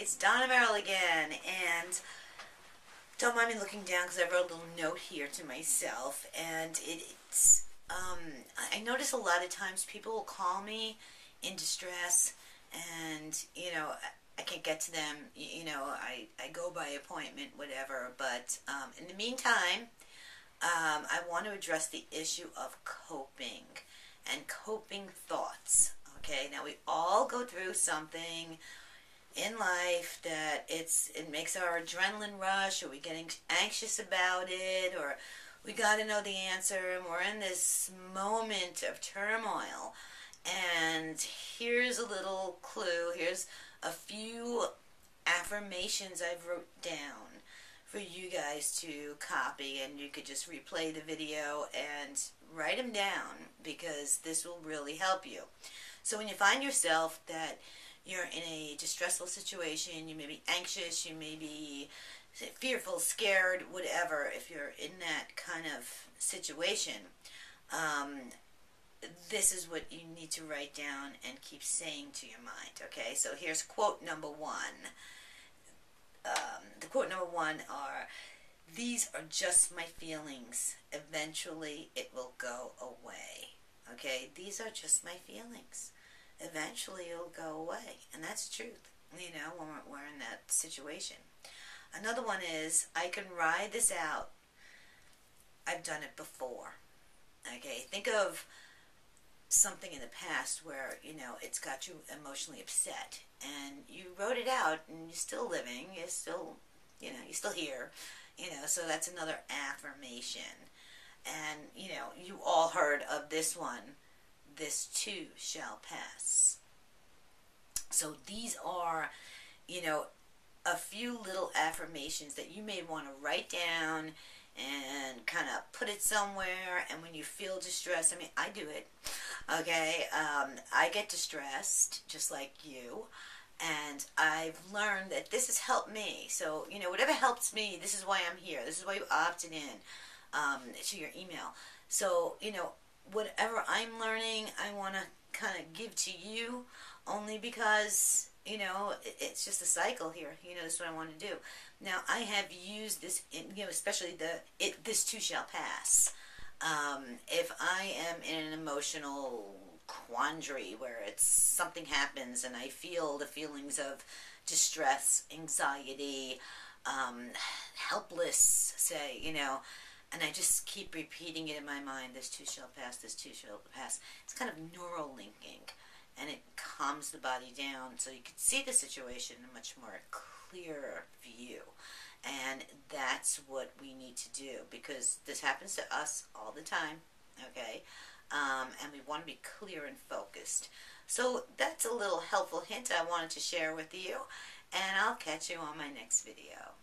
it's Donna Merrill again, and don't mind me looking down because I wrote a little note here to myself, and it, it's um, I notice a lot of times people will call me in distress, and you know I can't get to them. You, know I I go by appointment, whatever. But um, in the meantime, um, I want to address the issue of coping and coping thoughts. Okay, now we all go through something in life that it's it makes our adrenaline rush or we getting anxious about it or we got to know the answer and we're in this moment of turmoil. And here's a little clue here's a few affirmations I've wrote down for you guys to copy and you could just replay the video and write them down because this will really help you. So when you find yourself that you're in a distressful situation, you may be anxious, you may be fearful, scared, whatever, if you're in that kind of situation, um, this is what you need to write down and keep saying to your mind. Okay, so here's quote number one. Um, the quote number one are, These are just my feelings. Eventually it will go away. Okay, these are just my feelings eventually it'll go away. And that's the truth, you know, when we're, we're in that situation. Another one is, I can ride this out. I've done it before. Okay, think of something in the past where, you know, it's got you emotionally upset and you wrote it out and you're still living, you're still, you know, you're still here, you know, so that's another affirmation. And, you know, you all heard of this one this too shall pass. So these are, you know, a few little affirmations that you may want to write down and kind of put it somewhere. And when you feel distressed, I mean, I do it. Okay, um, I get distressed just like you. And I've learned that this has helped me. So, you know, whatever helps me, this is why I'm here. This is why you opted in um, to your email. So, you know, whatever I'm learning, I want to kind of give to you only because, you know, it's just a cycle here. You know, that's what I want to do. Now, I have used this, you know, especially the, it, this too shall pass. Um, if I am in an emotional quandary where it's something happens and I feel the feelings of distress, anxiety, um, helpless, say, you know, and I just keep repeating it in my mind, this too shall pass, this too shall pass. It's kind of neural linking, and it calms the body down so you can see the situation in a much more clear view. And that's what we need to do because this happens to us all the time, okay? Um, and we want to be clear and focused. So that's a little helpful hint I wanted to share with you, and I'll catch you on my next video.